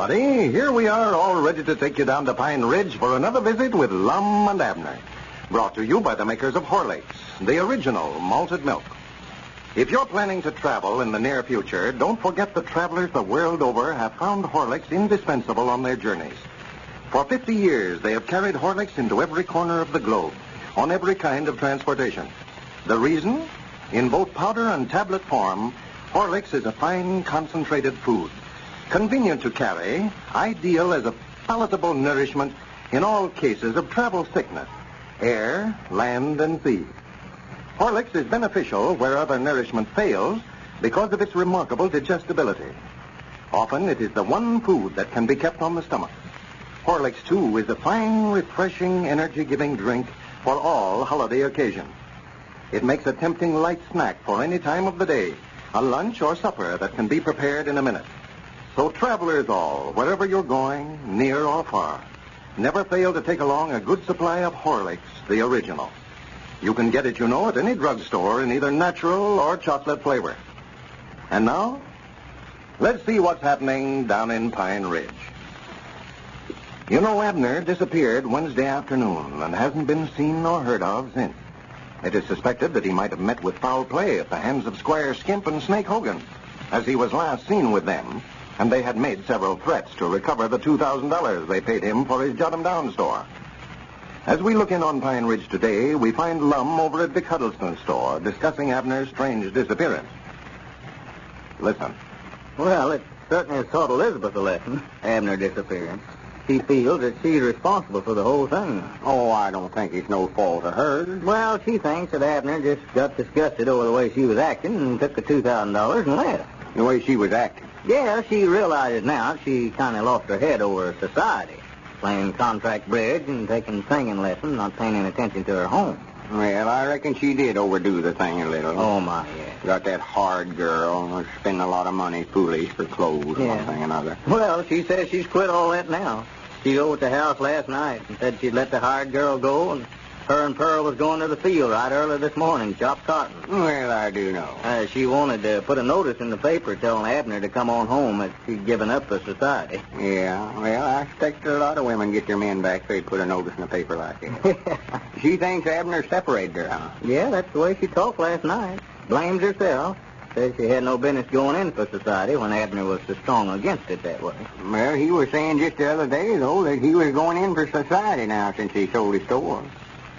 everybody. Here we are, all ready to take you down to Pine Ridge for another visit with Lum and Abner. Brought to you by the makers of Horlicks, the original malted milk. If you're planning to travel in the near future, don't forget that travelers the world over have found Horlicks indispensable on their journeys. For 50 years, they have carried Horlicks into every corner of the globe, on every kind of transportation. The reason? In both powder and tablet form, Horlicks is a fine, concentrated food. Convenient to carry, ideal as a palatable nourishment in all cases of travel sickness, air, land, and sea. Horlicks is beneficial where other nourishment fails because of its remarkable digestibility. Often it is the one food that can be kept on the stomach. Horlicks, too, is a fine, refreshing, energy-giving drink for all holiday occasions. It makes a tempting light snack for any time of the day, a lunch or supper that can be prepared in a minute. So travelers all, wherever you're going, near or far, never fail to take along a good supply of Horlicks, the original. You can get it, you know, at any drugstore in either natural or chocolate flavor. And now, let's see what's happening down in Pine Ridge. You know, Abner disappeared Wednesday afternoon and hasn't been seen nor heard of since. It is suspected that he might have met with foul play at the hands of Squire Skimp and Snake Hogan, as he was last seen with them, and they had made several threats to recover the $2,000 they paid him for his Jot 'em Down store. As we look in on Pine Ridge today, we find Lum over at Dick Huddleston's store discussing Abner's strange disappearance. Listen. Well, it certainly has taught Elizabeth a lesson, Abner disappearing. She feels that she's responsible for the whole thing. Oh, I don't think it's no fault of hers. Well, she thinks that Abner just got disgusted over the way she was acting and took the $2,000 and left. The way she was acting. Yeah, she realizes now she kind of lost her head over society, playing contract bridge and taking singing lessons, not paying any attention to her home. Well, I reckon she did overdo the thing a little. Oh, my, yeah. Got that hard girl, spending a lot of money foolish for clothes, Yeah. one thing and another. Well, she says she's quit all that now. She over at the house last night and said she'd let the hired girl go, and her and Pearl was going to the field right early this morning, chop cotton. Well, I do know. Uh, she wanted to put a notice in the paper telling Abner to come on home as she'd given up the society. Yeah, well, I expect a lot of women get their men back if they put a notice in the paper like that. she thinks Abner separated her, huh? yeah, that's the way she talked last night. Blames herself. Says she had no business going in for society when Abner was so strong against it that way. Well, he was saying just the other day, though, that he was going in for society now since he sold his store.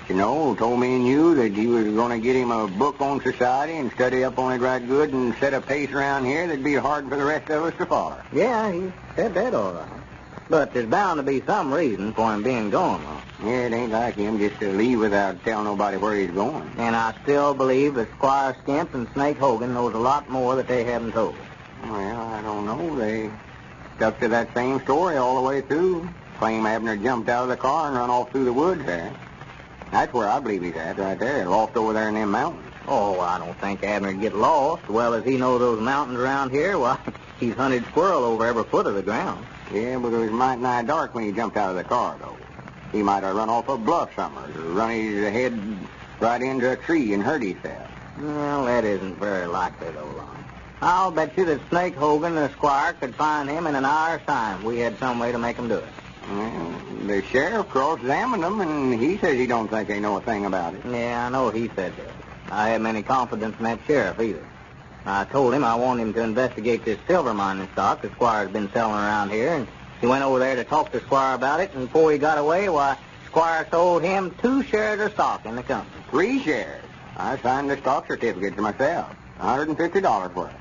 You know, told me and you that he was going to get him a book on society and study up on it right good and set a pace around here that'd be hard for the rest of us to follow. Yeah, he said that all right. But there's bound to be some reason for him being gone, though. Yeah, it ain't like him just to leave without telling nobody where he's going. And I still believe that Squire Skimp and Snake Hogan knows a lot more that they haven't told. Well, I don't know. They stuck to that same story all the way through. Claim Abner jumped out of the car and run off through the woods there. That's where I believe he's at, right there, lost over there in them mountains. Oh, I don't think Abner'd get lost. Well as he knows those mountains around here, well, he's hunted squirrel over every foot of the ground. Yeah, but it was mighty nigh dark when he jumped out of the car, though. He might have run off a bluff somewhere, or run his head right into a tree and hurt himself. Well, that isn't very likely, though, Lum. I'll bet you that Snake Hogan, the squire, could find him in an hour's time. We had some way to make him do it. Well, the sheriff cross-examined him, and he says he don't think they know a thing about it. Yeah, I know he said that. I haven't any confidence in that sheriff either. I told him I want him to investigate this silver mining stock the squire's been selling around here, and he went over there to talk to Squire about it, and before he got away, why, Squire sold him two shares of stock in the company. Three shares. I signed the stock certificate for myself. $150 worth.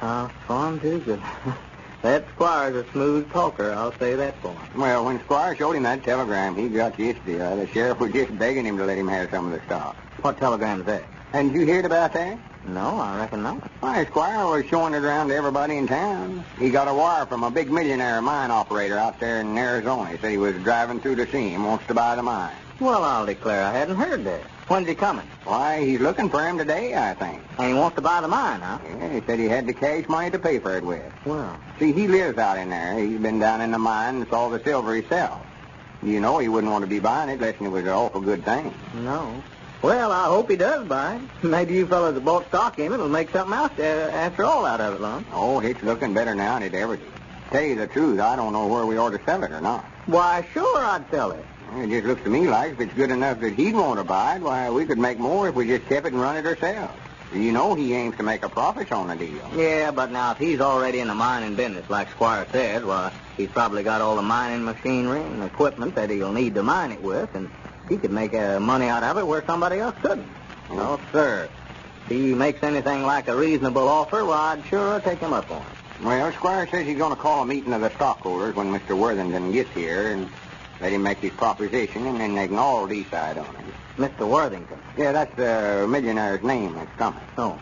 Uh, fun too good. that Squire's a smooth talker, I'll say that for him. Well, when Squire showed him that telegram he got yesterday, uh, the sheriff was just begging him to let him have some of the stock. What telegram's that? Hadn't you heard about that? No, I reckon not. Why, Squire was showing it around to everybody in town. He got a wire from a big millionaire mine operator out there in Arizona. He said he was driving through to see him, wants to buy the mine. Well, I'll declare I hadn't heard that. When's he coming? Why, he's looking for him today, I think. And he wants to buy the mine, huh? Yeah, he said he had the cash money to pay for it with. Well, See, he lives out in there. He's been down in the mine and saw the silver himself. You know he wouldn't want to be buying it unless it was an awful good thing. no. Well, I hope he does buy it. Maybe you fellas that bought stock in it will make something else uh, after all out of it, Lum. Oh, it's looking better now than it ever did. Tell you the truth, I don't know where we ought to sell it or not. Why, sure I'd sell it. It just looks to me like if it's good enough that he'd want to buy it, why, we could make more if we just kept it and run it ourselves. You know he aims to make a profit on the deal. Yeah, but now if he's already in the mining business, like Squire said, well, he's probably got all the mining machinery and equipment that he'll need to mine it with, and he could make uh, money out of it where somebody else couldn't. No, sir. If he makes anything like a reasonable offer, well, I'd sure take him up on it. Well, Squire says he's going to call a meeting of the stockholders when Mr. Worthington gets here and let him make his proposition, and then they can all decide on it. Mr. Worthington. Yeah, that's the millionaire's name that's coming. Oh.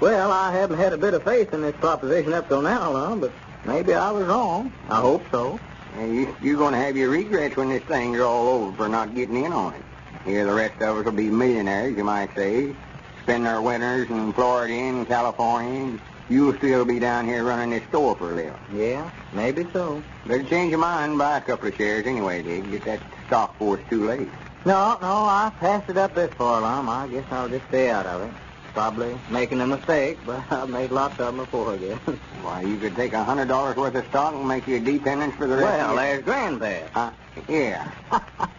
Well, I haven't had a bit of faith in this proposition up till now, Lum, but maybe I was wrong. I hope so. Yeah, you, you're going to have your regrets when this thing's all over for not getting in on it. Here, the rest of us will be millionaires, you might say. Spend our winters in Florida and California. You'll still be down here running this store for a living. Yeah, maybe so. Better change your mind and buy a couple of shares anyway, Dick. Get that stock for us too late. No, no, I passed it up this far, Lum. I guess I'll just stay out of it. Probably making a mistake, but I've made lots of them before, I guess. Why, you could take a hundred dollars worth of stock and make you a dependence for the rest well, of your... there's Grandpap. Huh? Yeah.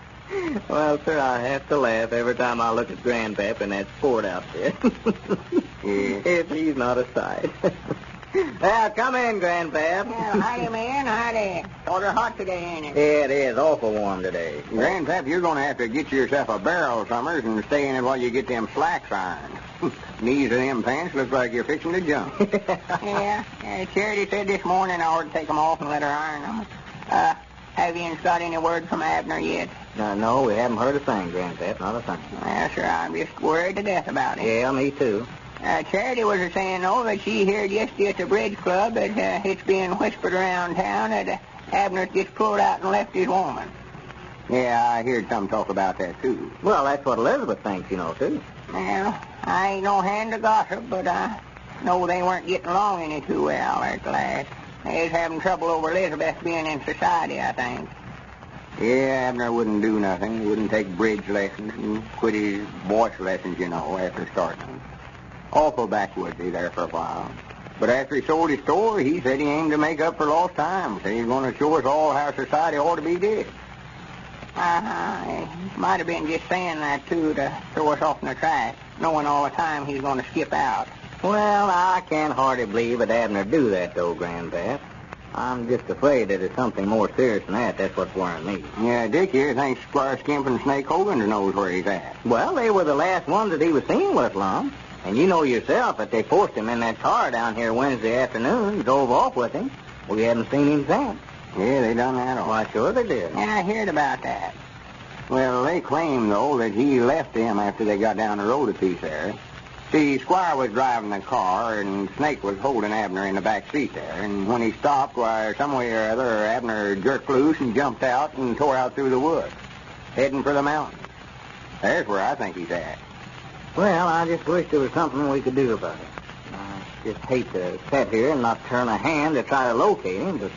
well, sir, I have to laugh every time I look at Grandpap in that sport outfit. Yeah. If he's not a sight. well, come in, Grandpap. Well, howdy, man. Howdy. Of hot today, ain't it? Yeah, it is awful warm today. Grandpap, you're going to have to get yourself a barrel, Summers, and stay in it while you get them slacks ironed. Knees of them pants look like you're fixing to jump. Yeah. Uh, Charity said this morning I ought to take 'em off and let her iron 'em. Uh, have you got any word from Abner yet? No, no, we haven't heard a thing, Grandpap. Not a thing. Well, sir, I'm just worried to death about it. Yeah, me too. Uh, Charity was a saying, though, that she heard yesterday at the bridge club that uh, it's being whispered around town that uh, Abner's just pulled out and left his woman. yeah, I heard some talk about that, too. Well, that's what Elizabeth thinks, you know, too. Well, I ain't no hand to gossip, but I know they weren't getting along any too well at last. Was having trouble over Elizabeth being in society, I think. Yeah, Abner wouldn't do nothing. He wouldn't take bridge lessons and quit his voice lessons, you know, after starting. Awful backwoodsy there for a while. But after he sold his store, he said he aimed to make up for lost time. Said he's going to show us all how society ought to be did. Uh-huh. He might have been just saying that, too, to throw us off in the track, knowing all the time he's going to skip out. Well, I can't hardly believe that Abner do that, though, Grandpap. I'm just afraid that it's something more serious than that. That's what's worrying me. Yeah, Dick here thinks Squire Skimp and Snake Hogan knows where he's at. Well, they were the last ones that he was seen with, Lum. And you know yourself that they forced him in that car down here Wednesday afternoon and drove off with him. We haven't seen him since. Yeah, they done that all. Why, sure they did. Yeah, I heard about that. Well, they claim, though, that he left them after they got down the road a piece there. See, Squire was driving the car, and Snake was holding Abner in the back seat there. And when he stopped, why, some way or other, Abner jerked loose and jumped out and tore out through the woods, heading for the mountains. There's where I think he's at. Well, I just wish there was something we could do about it. I just hate to sit here and not turn a hand to try to locate him, but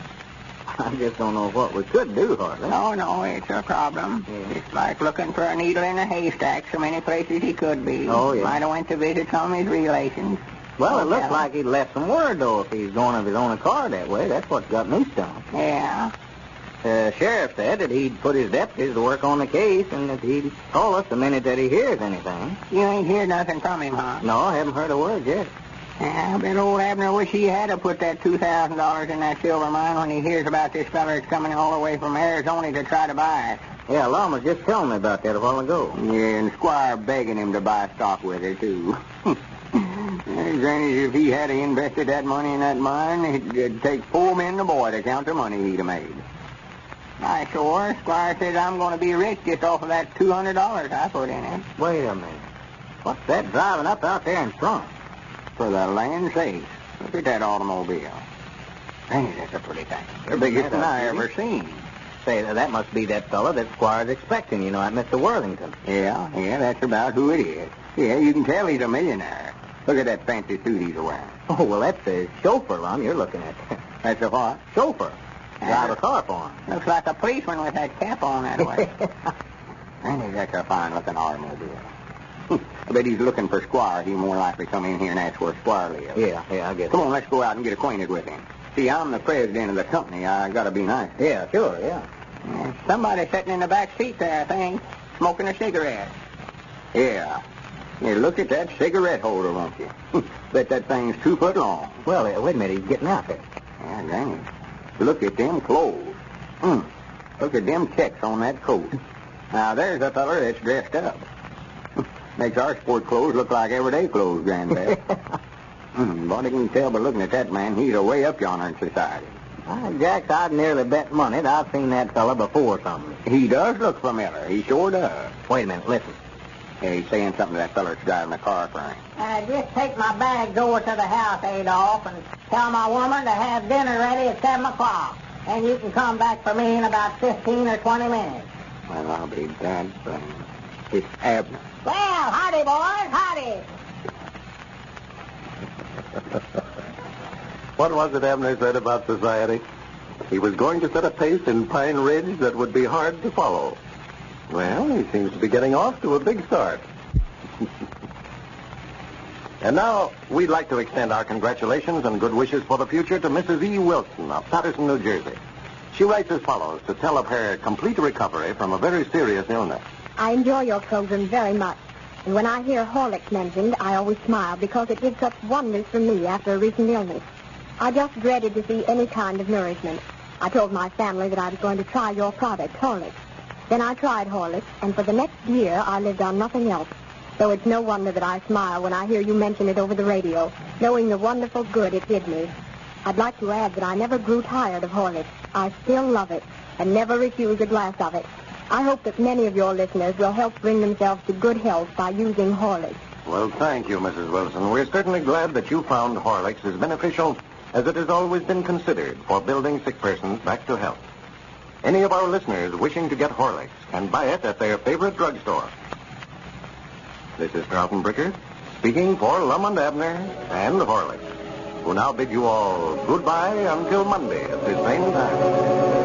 I just don't know what we could do, hardly. No, no, it's a problem. Yeah. It's like looking for a needle in a haystack, so many places he could be. Oh, yeah. Might have went to visit some of his relations. Well, it looks like he'd left some word, though, if he's going of his own accord that way. That's what's got me stumped. Yeah. The sheriff said that he'd put his deputies to work on the case and that he'd call us the minute that he hears anything. You ain't hear nothing from him, huh? No, I haven't heard a word yet. Yeah, I bet old Abner wish he had to put that $2,000 in that silver mine when he hears about this feller that's coming all the way from Arizona to try to buy it. Yeah, Lum was just telling me about that a while ago. Yeah, and Squire begging him to buy stock with it, too. Granny, if he had invested that money in that mine, it'd, it'd take four men and a boy to count the money he'd have made. I sure. Squire says I'm going to be rich just off of that $200 I put in it. Wait a minute. What's that driving up out there in front? For the land's sake, look at that automobile. Hey, that's a pretty thing. The biggest one I ever seen. Say, that must be that fella that Squire's expecting, you know, at Mr. Worthington. Yeah, yeah, that's about who it is. Yeah, you can tell he's a millionaire. Look at that fancy suit he's wearing. Oh, well, that's the chauffeur, Lum, you're looking at. That's a what? chauffeur. Drive a car for him. Looks like a policeman with that cap on that way. Granny, that's a fine-looking automobile. I bet he's looking for Squire. He'll more likely come in here and ask where Squire lives. yeah, yeah, I guess. Come on, let's go out and get acquainted with him. See, I'm the president of the company. I gotta be nice. Yeah, sure, yeah. Yeah, Somebody sitting in the back seat there, I think, smoking a cigarette. Yeah. Yeah, look at that cigarette holder, won't you? Bet that thing's two foot long. Well, uh, wait a minute, he's getting out there. Yeah, dang it. Look at them clothes. Hmm. Look at them checks on that coat. Now, there's a feller that's dressed up. Makes our sport clothes look like everyday clothes, Granddad. Hmm, But you can tell by looking at that man, he's a way up yonder in society. Uh, Jax, I'd nearly bet money that I've seen that fella before something. He does look familiar. He sure does. Wait a minute, listen. Yeah, he's saying something to that feller that's driving the car for him. Uh, just take my bags over to the house, Adolph, and tell my woman to have dinner ready at 7 o'clock. And you can come back for me in about 15 or 20 minutes. Well, I'll be dead, damned. It's Abner. Well, howdy, boys, howdy. What was it Abner said about society? He was going to set a pace in Pine Ridge that would be hard to follow. Well, he seems to be getting off to a big start. and now, we'd like to extend our congratulations and good wishes for the future to Mrs. E. Wilson of Paterson, New Jersey. She writes as follows to tell of her complete recovery from a very serious illness. I enjoy your program very much. And when I hear Horlicks mentioned, I always smile because it did such wonders for me after a recent illness. I just dreaded to see any kind of nourishment. I told my family that I was going to try your product, Horlicks. Then I tried Horlicks, and for the next year I lived on nothing else. So it's no wonder that I smile when I hear you mention it over the radio, knowing the wonderful good it did me. I'd like to add that I never grew tired of Horlicks. I still love it, and never refuse a glass of it. I hope that many of your listeners will help bring themselves to good health by using Horlicks. Well, thank you, Mrs. Wilson. We're certainly glad that you found Horlicks as beneficial as it has always been considered for building sick persons back to health. Any of our listeners wishing to get Horlicks can buy it at their favorite drugstore. This is Carlton Brickert speaking for Lum and Abner and the Horlicks, who now bid you all goodbye until Monday at the same time.